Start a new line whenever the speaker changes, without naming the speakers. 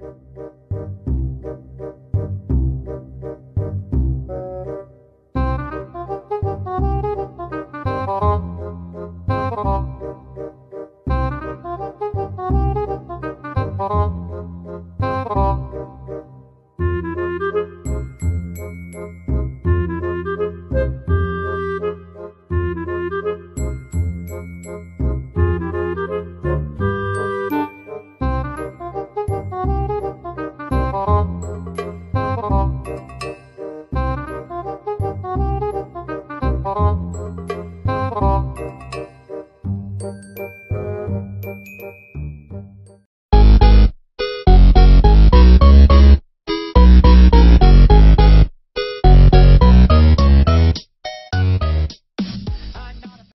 Thank you. Música